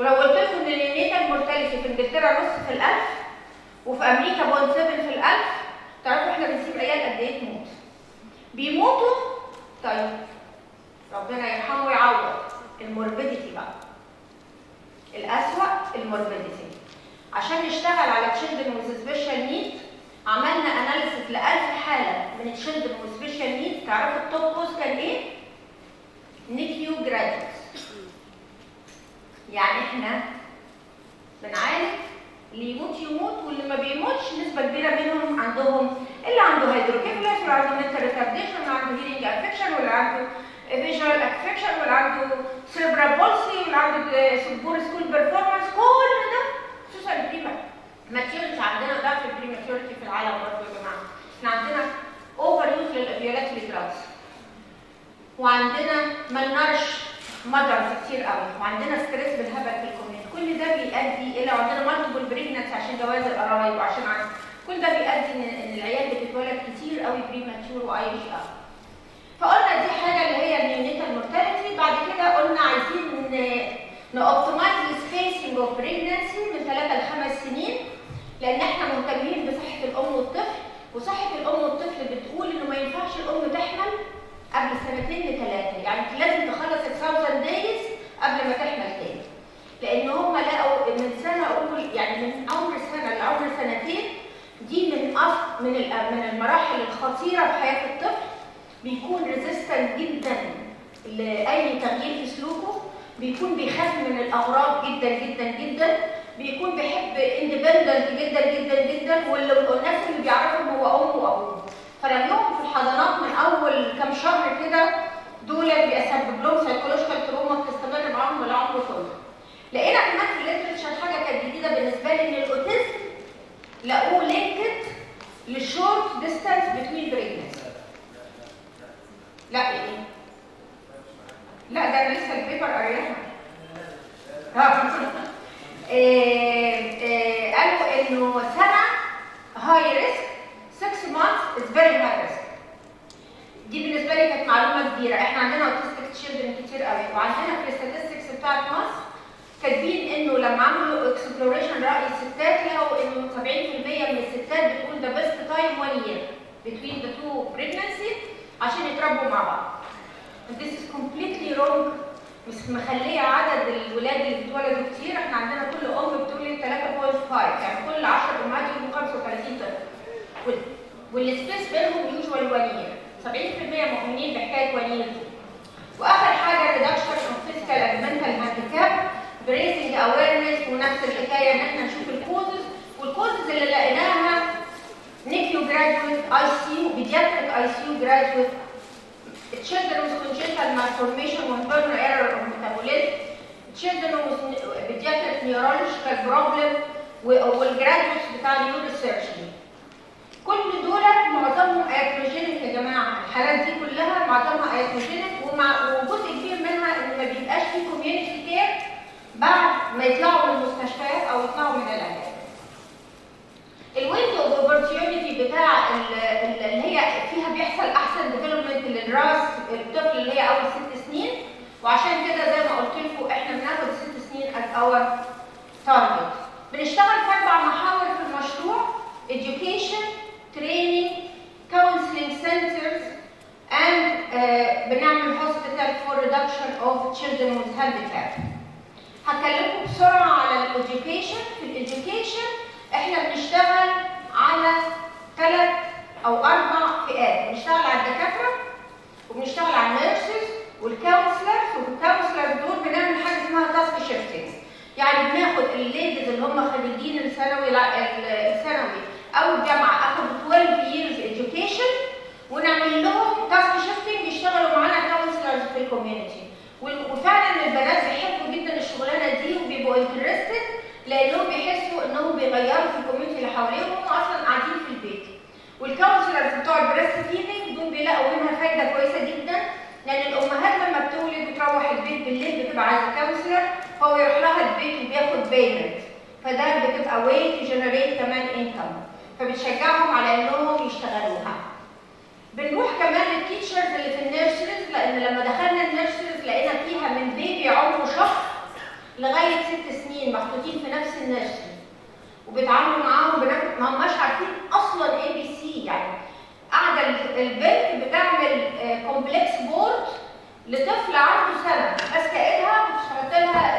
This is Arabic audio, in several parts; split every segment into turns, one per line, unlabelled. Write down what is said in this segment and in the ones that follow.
ولو قلت لكم إن ال neonatal mortality في إنجلترا نص في الألف وفي أمريكا point 7 في الألف تعرفوا إحنا بنسيب عيال قد إيه تموت؟ بيموتوا؟ طيب ربنا يرحمه ويعوض. ال morbidity بقى. الأسوأ ال morbidity. عشان نشتغل على children with special need عملنا analysis ل 1000 حالة من children with special need تعرفوا ال top cause كان إيه؟ NICU graduates يعني إحنا بنعالج اللي يموت يموت واللي ما بيموتش نسبة كبيرة منهم عندهم اللي عنده hydrocephalus واللي عنده mental retardation واللي عنده hearing affection واللي عنده visual affection واللي عنده cerebral palsy واللي عنده poor school performance كل ده خصوصا ال prematurity عندنا ضعف ال prematurity في العالم برضه يا جماعة. إحنا عندنا overuse لل ovulatory drugs وعندنا malnourished mothers كتير قوي. وعندنا stress بالهبل في ال community كل ده بيؤدي إلى وعندنا multiple pregnancies عشان جواز القرايب وعشان عن كل ده بيؤدي إن العيال بتتولد كتير قوي premature و IUGR فقلنا دي حاجة اللي هي ال neonatal mortality بعد كده قلنا عايزين ن optimize ال spacing of pregnancy من 3 ل 5 سنين لأن إحنا مهتمين بصحة الأم والطفل وصحة الأم والطفل بتقول إنه ما ينفعش الأم تحمل قبل سنتين لثلاثة. يعني لازم تخلص ال 1000 days قبل ما تحمل تاني. لأن هم لقوا من سنة أول يعني من عمر سنة لعمر سنتين دي من أف من من المراحل الخطيرة في حياة الطفل. بيكون resistant جدا لأي تغيير في سلوكه. بيكون بيخاف من الأغراب جدا جدا جدا. بيكون بيحب independent جدا جدا واللي- والناس اللي بيعرفهم هو أمه وأبوه. فرميهم في الحضانات من أول كام شهر كده دول بيسبب لهم psychological trauma بتستمر معاهم العمر كله لقينا كمان في ال literature حاجة كانت جديدة بالنسبة لي إن ال autism لقوه linked لل short distance between pregnancy لا إيه لا ده أنا لسه ال paper قريتها آه. إيه، إيه، قالوا إنه سنة high risk 6 months is very high risk. دي بالنسبة لي كانت معلومة كبيرة. إحنا عندنا autistic children كتير قوي. وعندنا في ال statistics بتاعت مصر كاتبين إنه لما عملوا exploration رأي الستات لقوا إنه 70% من الستات بتقول ده best time 1 year between the two pregnancy عشان يتربوا مع بعض. This is completely wrong. بس مخلية عدد الولاد اللي بيتولدوا كتير. إحنا عندنا كل أم بتولد 3.5 يعني كل 10 أمهات يولدوا 35 طفل. وال- وال space بينهم usual 1 year. 70% مؤمنين بحكاية 1 year دي. وآخر حاجة reduction of physical and mental handicap by raising awareness ونفس الحكاية إن إحنا نشوف ال causes وال causes اللي لقيناها نيكيو جراديويت اي سي يو بيدياتريك اي سي يو جراديويت children with congenital malformation و inborn error of metabolism. Children with pediatric neurological problem وال graduates بتاع ال neurosurgery كل دول معظمهم iatrogenic يا جماعة الحالات دي كلها معظمها iatrogenic وجزء كبير منها إن ما بيبقاش في community care بعد ما يطلعوا من المستشفيات أو يطلعوا من العيادات. ال window of opportunity بتاع ال- ال- اللي هي فيها بيحصل أحسن development للراس الطفل اللي هي أول ست سنين وعشان كده زي ما قلت لكم إحنا بناخد ست سنين as our target. بنشتغل في أربع محاور في المشروع education, training, counseling centers, and uh, بنعمل hospital for reduction of children with handicap. هكلمكم بسرعة على ال education، في ال education إحنا بنشتغل على ثلاث أو أربع فئات، بنشتغل على الدكاترة وبنشتغل على ال nurses وال counselors وال counselors دول بنعمل حاجة اسمها task shifting. يعني بناخد ال ladies اللي هم خريجين الثانوي الثانوي أو الجامعة اخدوا 12 years education ونعمل لهم task shifting يشتغلوا معانا counselors في ال community وفعلا البنات بيحبوا جدا الشغلانة دي وبيبقوا interested لأنهم بيحسوا إنهم بيغيروا في ال community اللي حواليهم هم أصلا قاعدين في البيت. وال counselors بتوع ال breast feeding دول بيلاقوا منها فايدة كويسة جدا لأن الأمهات لما بتولد وتروح البيت بالليل بتبقى عايزة counselor فهو يروح لها البيت وبياخد payment فده بتبقى way to generate كمان income فبتشجعهم على إنهم يشتغلوها. بنروح كمان لل teachers اللي في ال nurseries لأن لما دخلنا ال nurseries لقينا فيها من baby عمره شهر لغاية ست سنين محطوطين في نفس ال nursery وبيتعاملوا معاهم بنفس ما هماش عارفين أصلا ABC يعني قاعدة البنت بتعمل complex board لطفل عنده سنة ماسكه ايدها بتحط لها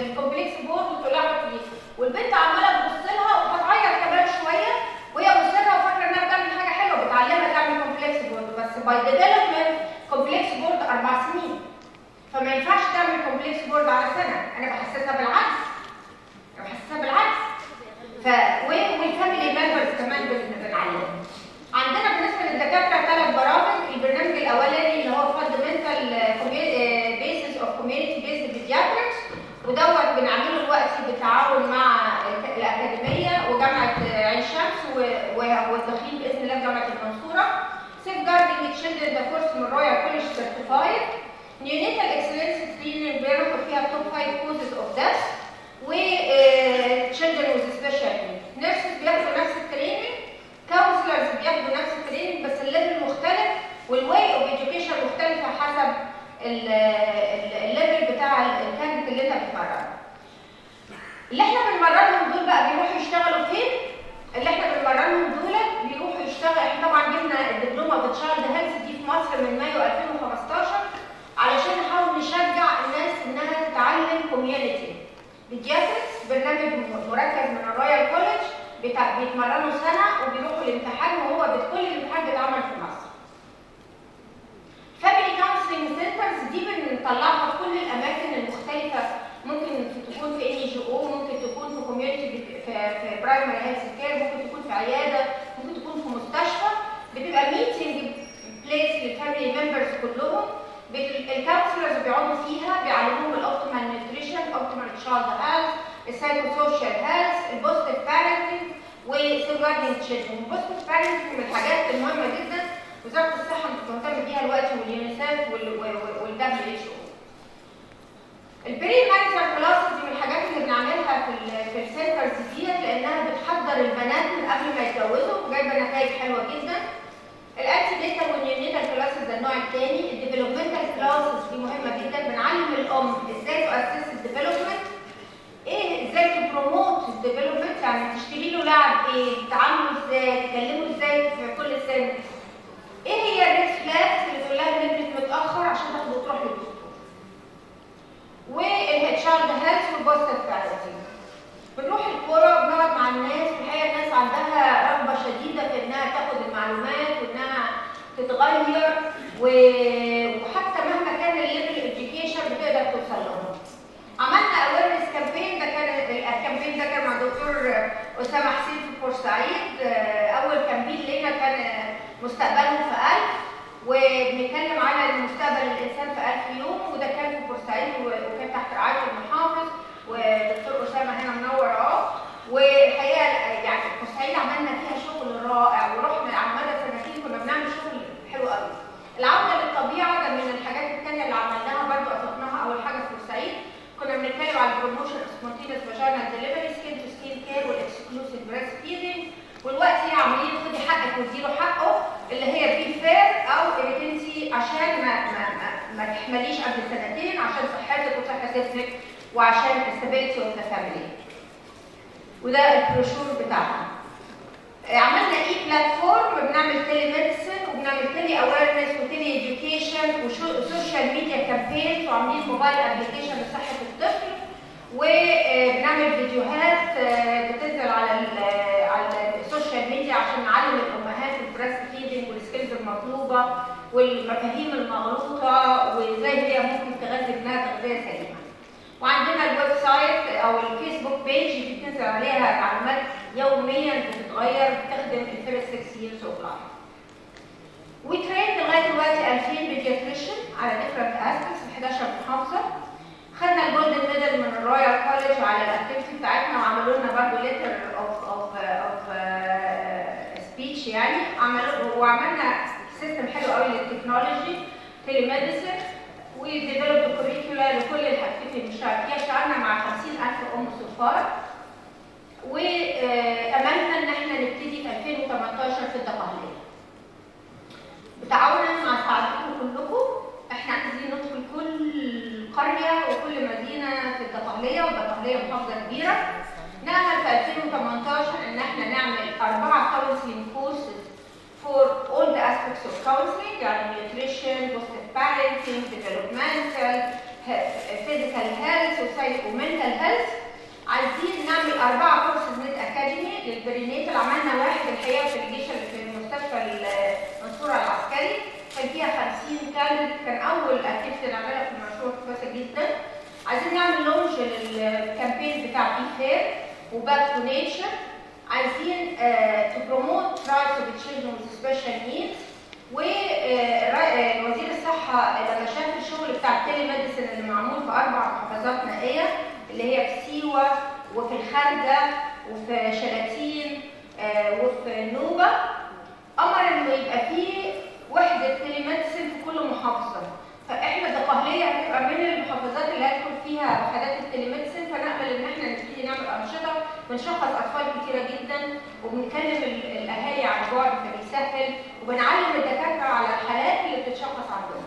ال complex board وتقول لها حطي والبنت عماله تبص لها وهتعيط كمان شوية وهي بص لها وفاكره انها بتعمل حاجة حلوة بتعلمها تعمل complex board بس by development complex board أربع سنين فما ينفعش تعمل complex board على سنة. أنا بحسسها بالعكس. أنا بحسسها بالعكس. ف وال family members كمان بنعلمهم عندنا بالنسبة للدكاترة ثلاث برامج. البرنامج الأولاني اللي هو fundamental basis of community based pediatrics ودوت بنعمله دلوقتي بالتعاون مع الأكاديمية وجامعة عين شمس والداخلين بإذن الله جامعة المنصورة. safeguarding children ده course من Royal College certified neonatal excellence training بياخد فيها top 5 causes of death in children with special nurses بياخدوا نفس ال training counselors بياخدوا نفس ال training بس ال level مختلف وال way of education مختلفة حسب ال level بتاع ال candidate اللي انت بتمرنه. اللي إحنا بنمرنهم دول بقى بيروحوا يشتغلوا فين؟ اللي إحنا بنمرنهم دول بيروحوا يشتغلوا إحنا طبعا جبنا الدبلومة في child health دي في مصر من مايو 2015 علشان نحاول نشجع الناس إنها تتعلم community. pediatrics برنامج مركز من ال Royal College بيتمرنوا سنة وبيروحوا الامتحان وهو كل الامتحان بيتعمل في مصر. family counseling centers دي بنطلعها في كل الاماكن المختلفه ممكن تكون في NGO ممكن تكون في community في في primary health care ممكن تكون في عياده ممكن تكون في مستشفى بتبقى meeting place لل family members كلهم ال counselors بيقعدوا فيها بيعلموهم الاوبتيمال نيوتريشن الاوبتيمال تشايلد هيلث السايكو سوشيال هيلث البوزيتيف بارنتنج وسيفجاردنج تشيلدرن البوزيتيف بارنتنج من الحاجات المهمة جدا وزارة الصحة مهتمه بيها دلوقتي واليونيسيف وال WHO ال premarital classes دي من الحاجات اللي بنعملها في في ال centers ديت لأنها بتحضر البنات من قبل ما يتجوزوا وجايبة نتائج حلوة جدا. ال antenatal وال neonatal classes ده النوع الثاني ال developmental classes دي مهمة جدا إيه تعاملوا إزاي تكلموا إزاي في كل سن. إيه هي ال red flags اللي تقول لها متأخر عشان تاخده تروح للدكتور وال child health وال positive parenting بنروح القرى وبنقعد مع الناس الحقيقة الناس عندها رغبة شديدة في إنها تاخد المعلومات وإنها تتغير. وحتى مهما كان ال level education بتقدر توصل لهم. عملنا awareness campaign ده كان ال campaign ده كان مع دكتور أسامة حسين بورسعيد أول campaign لينا كان مستقبلهم في ألف وبنتكلم على المستقبل الإنسان في ألف يوم وده كان في بورسعيد وكان تحت رعاية المحافظ ودكتور اسامه هنا منور اهو والحقيقة يعني بورسعيد عملنا فيها شغل رائع ورحنا على مدى سنتين كنا بنعمل شغل حلو قوي العوده للطبيعه ده من الحاجات الثانية اللي عملناها برضو اطلقناها اول حاجة في بورسعيد كنا بنتكلم على ال promotion spontaneous vaginal delivery skin to skin care وال exclusive breast feeding والوقت هي عمليه خدي حقك واديله حقه اللي هي be fair أو انت عشان ما ما ما, ما تحمليش قبل سنتين عشان صحتك وصحه ابنك وعشان ال stability of the family وده البروشور بتاعها. عملنا e-platform بنعمل telemedicine وبنعمل tele awareness و tele education و social media campaigns وعاملين mobile application لصحة الطفل. وبنعمل فيديوهات بتنزل على على ال social media عشان نعلم الأمهات ال breast feeding وال skills المطلوبة. والمفاهيم المغلوطه وإزاي هي ممكن تغذي ابنها تغذيه سليمة. وعندنا ال website أو الفيسبوك page بتنزل عليها معلومات يوميا بتتغير بتخدم ال first 6 years of life. و train لغايه دلوقتي 2000 pediatrician على different aspects في 11 محافظه. خدنا ال golden medal من ال Royal College على ال activity بتاعتنا وعملوا لنا برضه letter of of of speech يعني عملوا وعملنا حلو قوي لل technology telemedicine و develop curricula لكل بنشتغل فيها. اشتغلنا مع 50000 أم so far وأملنا إن إحنا نبتدي في 2018 في الدقهلية. بتعاونا مع سعادتكم كلكم. إحنا عايزين ندخل كل قرية وكل مدينة في الدقهلية الدقهليه والدقهلية محافظة كبيرة. نعمل في 2018 إن إحنا نعمل أربعة counseling for all the aspects of counseling يعني nutrition, positive parenting, developmental, he- physical health, society mental health. عايزين نعمل أربعة كورسز نت academy لل prenatal عملنا واحد الحقيقة في الجيش في مستشفى المنصورة العسكري. كان فيها 50 candidate كان أول activity نعملها في المشروع كويسة جدا. عايزين نعمل launch لل campaign بتاع be fair و back to nature عايزين to promote rights of children special needs ووزير الصحة لما شاف الشغل بتاع ال telemedicine اللي معمول في أربع محافظات نائية اللي هي في سيوة وفي الخارجة وفي شلاتين آه، وفي النوبة أمر إنه يبقى فيه وحدة telemedicine في كل محافظة. فإحنا الدقهلية هتبقى من المحافظات اللي هيدخل فيها وحدات ال telemedicine فنأمل إن إحنا نبتدي نعمل أنشطة بنشخص أطفال كتيرة جدا وبنكلم ال- الأهالي عن بعد فبيسهل وبنعلم الدكاترة على الحالات اللي بتتشخص عندهم.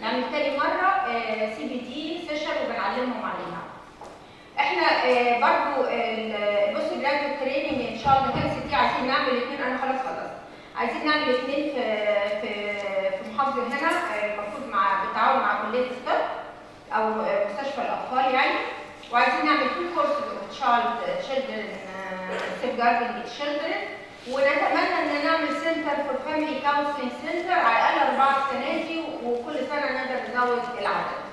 يعني تاني مرة CPD session وبنعلمهم عليها. إحنا آه، برضو ال postgraduate training إن شاء الله health day عايزين نعمل اثنين أنا خلاص خلصت. عايزين نعمل اثنين في في في محافظة هنا آه، المفروض مع بالتعاون مع كلية الطب أو آه، مستشفى الأطفال يعني وعايزين نعمل courses of child children safeguarding children ونتمنى ان نعمل center for family counseling center على الاقل اربعه السنة دي وكل سنه نقدر نزود العدد.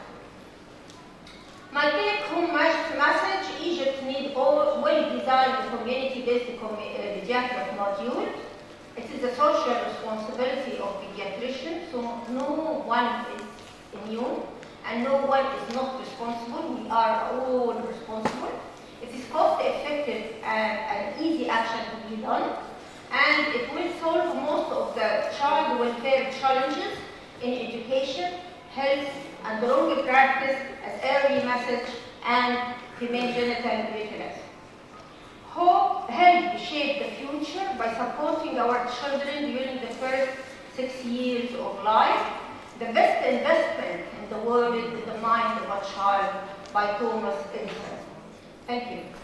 My take-home mes- message: Egypt need all well-designed community-based com- uh, pediatric module. It is the social responsibility of pediatricians, so no one is immune and no one is not responsible. We are all responsible. It is cost-effective and an easy action to be done, and it will solve most of the child welfare challenges in education, health, and wrong practice as early message and female genital mutilation. Hope help shape the future by supporting our children during the first six years of life. The best investment in the world is the mind of a child by Thomas Edison. Thank you.